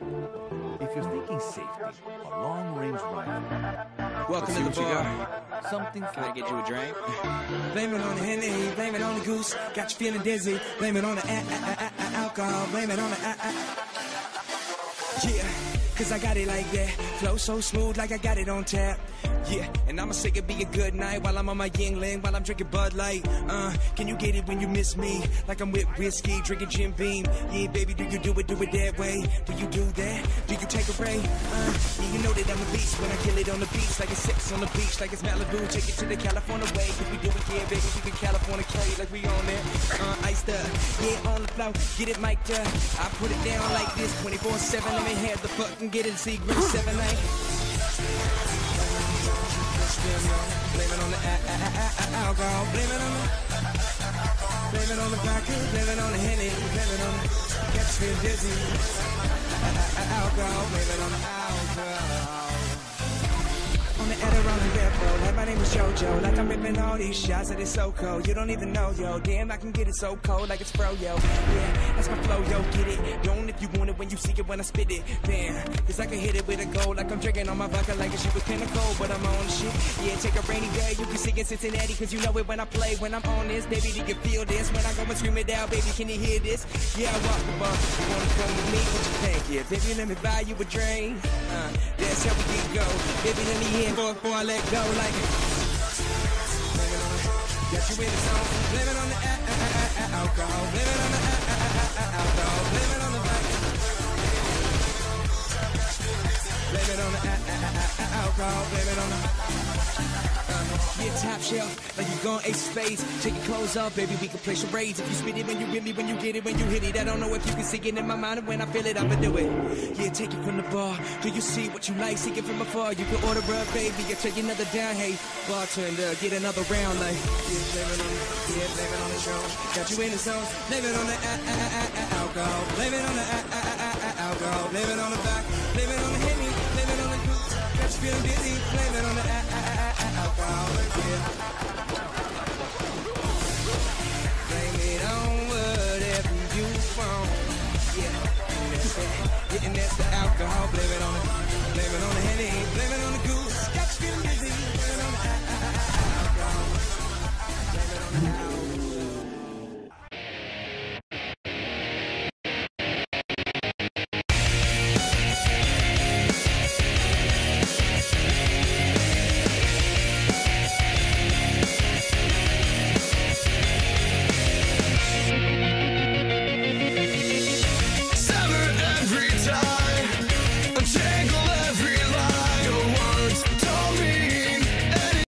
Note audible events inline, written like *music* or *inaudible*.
If you're thinking safety, a long-range rifle. Welcome to the bar. got? Something Can I for get you a drink? *laughs* Blame it on the Henny, blame it on the goose. Got you feeling dizzy. Blame it on the a- a- a- a- alcohol. Blame it on the a- a- yeah. Cause I got it like that. Flow so smooth like I got it on tap. Yeah, and I'ma say it be a good night while I'm on my Yuengling, while I'm drinking Bud Light. Uh, can you get it when you miss me? Like I'm with whiskey, drinking Jim Beam. Yeah, baby, do you do it, do it that way? Do you do that? Do you take a break? Uh, yeah, you know that I'm a beast when I kill it on the beach, like it's sex on the beach, like it's Malibu. Take it to the California way, cause we do it, yeah, baby, we can California K, like we on it. Uh, iced up, yeah, on the flow, get it mic'd up. I put it down like this, 24-7, let me have the fucking get it, see, 7 8. Blame it on the alcohol. Blame it on the. Blame it on the vodka. Blame it on the henny. Blame it on the. Catch me dizzy. Alcohol. Blame it on the alcohol. My name is JoJo. Like I'm ripping all these shots that it's so cold. You don't even know, yo. Damn, I can get it so cold, like it's fro, yo. Yeah, that's my flow, yo. Get it. Don't if you want it when you see it when I spit it. Damn, cause I can hit it with a gold, like I'm drinking on my vodka, like a shit with pinnacle. But I'm on shit. Yeah, take a rainy day. You can see in Cincinnati, cause you know it when I play. When I'm on this, baby, you can feel this. When I go and scream it out, baby, can you hear this? Yeah, I walk the bar. You wanna come with me? What you think? Yeah, baby, let me buy you a drink. Uh, how we get go. Baby, let me hear before, before I let go. Like, it on the, got you in the zone. On the alcohol. It on the alcohol. Blame on the on the alcohol. It on the. Yeah, top shelf, like you gone ace of spades. Take your clothes off, baby, we can play charades. If you spit it when you with me, when you get it, when you hit it. I don't know if you can see it in my mind, and when I feel it, I'ma do it. Yeah, take it from the bar. Do you see what you like? See it from afar. You can order up, baby. I take another down. Hey, bartender, get another round. Like, yeah, blame it on, yeah, blame it on the show. Got you in the zone. Blame it on the alcohol. Blame it on the alcohol. Blame it on the back. Blame it on the henny. Blame it on the. Got you feeling dizzy. Blame it on the alcohol. Blame